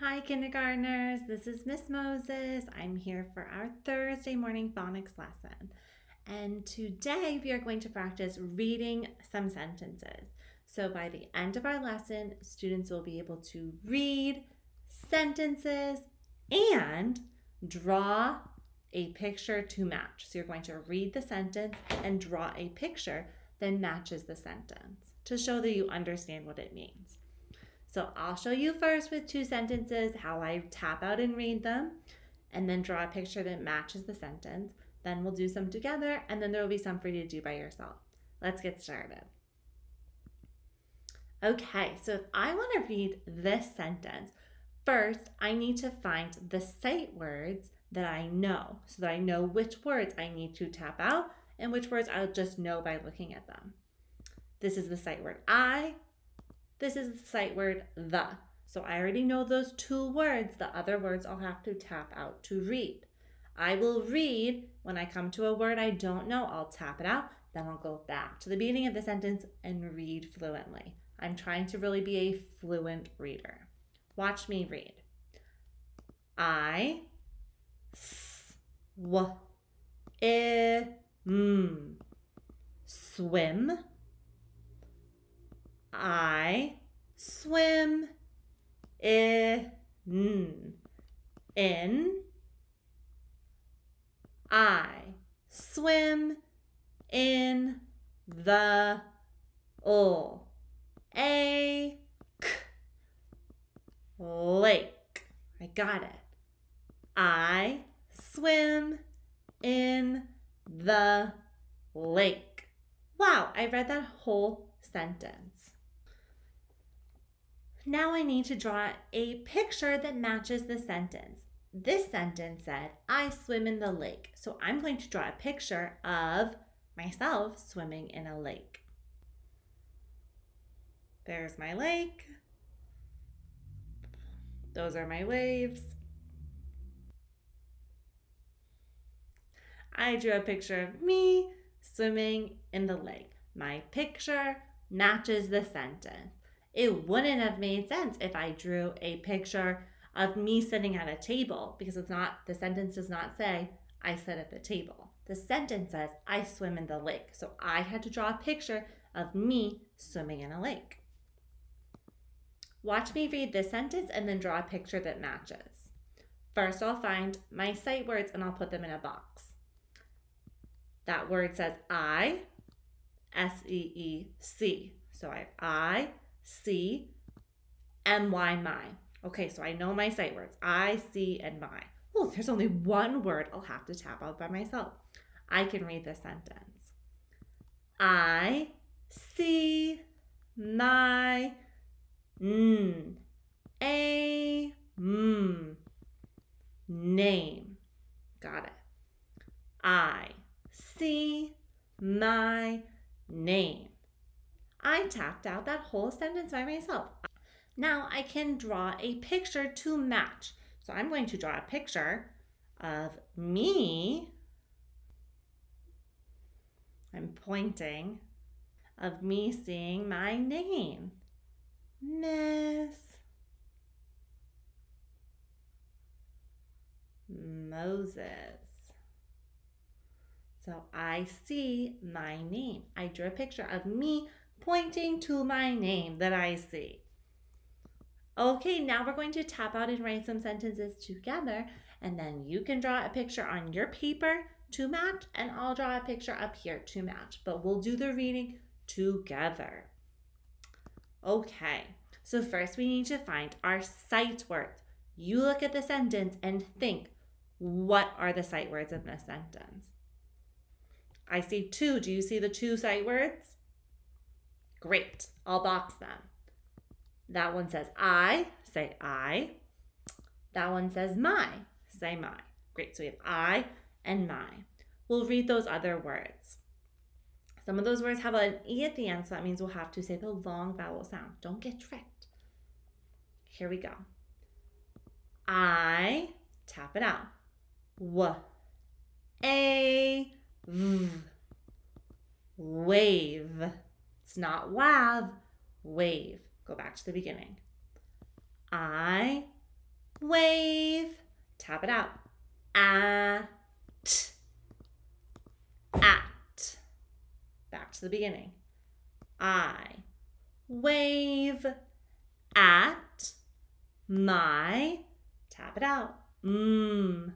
Hi, kindergartners. This is Miss Moses. I'm here for our Thursday morning phonics lesson. And today we are going to practice reading some sentences. So by the end of our lesson, students will be able to read sentences and draw a picture to match. So you're going to read the sentence and draw a picture that matches the sentence to show that you understand what it means. So I'll show you first with two sentences how I tap out and read them and then draw a picture that matches the sentence. Then we'll do some together and then there will be some for you to do by yourself. Let's get started. Okay, so if I want to read this sentence, first I need to find the sight words that I know so that I know which words I need to tap out and which words I'll just know by looking at them. This is the sight word I. This is the sight word the. So I already know those two words. The other words I'll have to tap out to read. I will read when I come to a word I don't know, I'll tap it out. Then I'll go back to the beginning of the sentence and read fluently. I'm trying to really be a fluent reader. Watch me read. I s w i m swim I swim in in I swim in the o a lake. I got it. I swim in the lake. Wow, I read that whole sentence. Now I need to draw a picture that matches the sentence. This sentence said, I swim in the lake. So I'm going to draw a picture of myself swimming in a lake. There's my lake. Those are my waves. I drew a picture of me swimming in the lake. My picture matches the sentence. It wouldn't have made sense if I drew a picture of me sitting at a table because it's not, the sentence does not say, I sit at the table. The sentence says, I swim in the lake. So I had to draw a picture of me swimming in a lake. Watch me read this sentence and then draw a picture that matches. First, I'll find my sight words and I'll put them in a box. That word says I, S E E C. So I have I, and my, my. Okay, so I know my sight words. I, see, and my. Oh, there's only one word I'll have to tap out by myself. I can read this sentence. I see my a mm, name. Got it. I see my name. I tapped out that whole sentence by myself. Now I can draw a picture to match. So I'm going to draw a picture of me. I'm pointing of me seeing my name. Miss Moses. So I see my name. I drew a picture of me pointing to my name that I see. Okay, now we're going to tap out and write some sentences together, and then you can draw a picture on your paper to match, and I'll draw a picture up here to match, but we'll do the reading together. Okay, so first we need to find our sight words. You look at the sentence and think, what are the sight words in this sentence? I see two. Do you see the two sight words? Great. I'll box them. That one says I, say I. That one says my, say my. Great. So we have I and my. We'll read those other words. Some of those words have an E at the end, so that means we'll have to say the long vowel sound. Don't get tricked. Here we go. I, tap it out. W, A, V, wave. It's not wav, wave. Go back to the beginning. I wave. Tap it out. At. At. Back to the beginning. I wave at my. Tap it out. Mmm.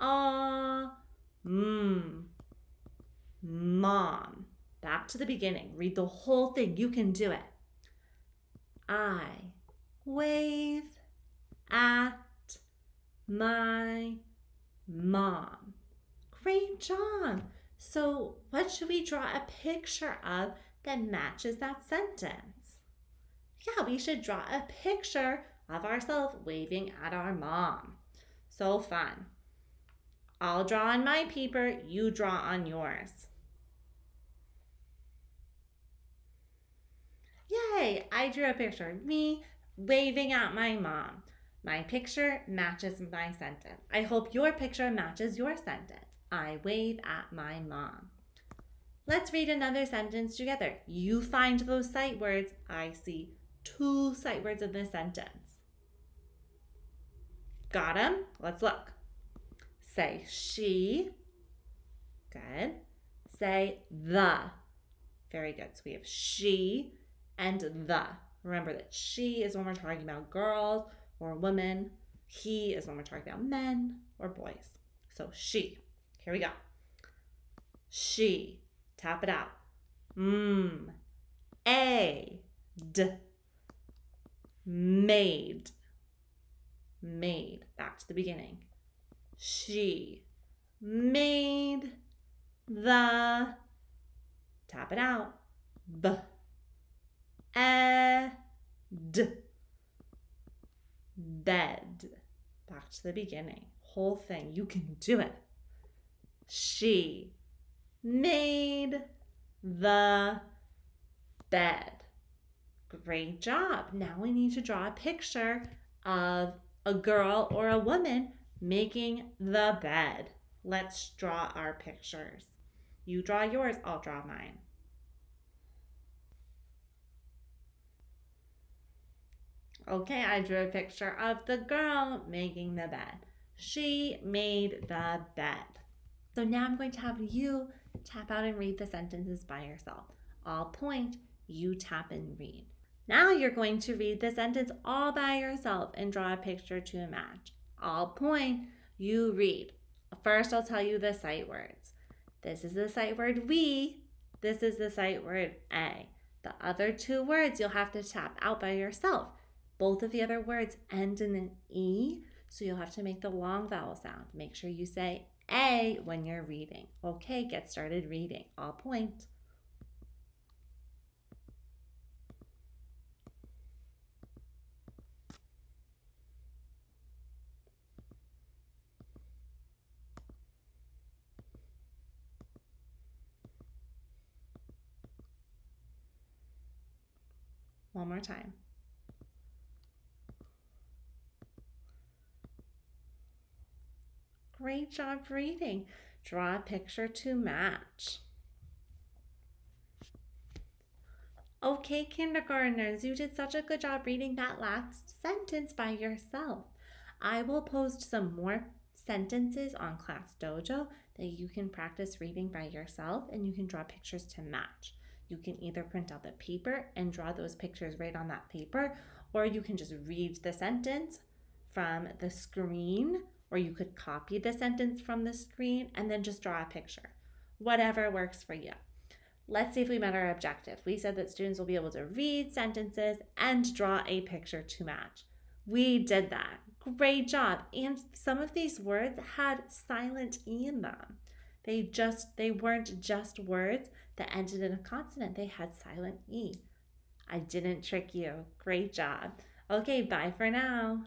Ah. Mmm. To the beginning. Read the whole thing. You can do it. I wave at my mom. Great job. So, what should we draw a picture of that matches that sentence? Yeah, we should draw a picture of ourselves waving at our mom. So fun. I'll draw on my paper, you draw on yours. Yay, I drew a picture of me waving at my mom. My picture matches my sentence. I hope your picture matches your sentence. I wave at my mom. Let's read another sentence together. You find those sight words. I see two sight words in this sentence. Got them? Let's look. Say she. Good. Say the. Very good. So we have she and the. Remember that she is when we're talking about girls or women. He is when we're talking about men or boys. So she. Here we go. She. Tap it out. Mmm. A. D. Made. Made. Back to the beginning. She made the. Tap it out. B. Ed. Bed. Back to the beginning. Whole thing. You can do it. She made the bed. Great job. Now we need to draw a picture of a girl or a woman making the bed. Let's draw our pictures. You draw yours, I'll draw mine. Okay, I drew a picture of the girl making the bed. She made the bed. So now I'm going to have you tap out and read the sentences by yourself. I'll point, you tap and read. Now you're going to read the sentence all by yourself and draw a picture to match. I'll point, you read. First, I'll tell you the sight words. This is the sight word we, this is the sight word a. The other two words you'll have to tap out by yourself. Both of the other words end in an E, so you'll have to make the long vowel sound. Make sure you say A when you're reading. Okay, get started reading. I'll point. One more time. Great job reading. Draw a picture to match. Okay, kindergartners, you did such a good job reading that last sentence by yourself. I will post some more sentences on Class Dojo that you can practice reading by yourself and you can draw pictures to match. You can either print out the paper and draw those pictures right on that paper, or you can just read the sentence from the screen, or you could copy the sentence from the screen and then just draw a picture. Whatever works for you. Let's see if we met our objective. We said that students will be able to read sentences and draw a picture to match. We did that. Great job. And some of these words had silent E in them. They just they weren't just words that ended in a consonant. They had silent E. I didn't trick you. Great job. Okay, bye for now.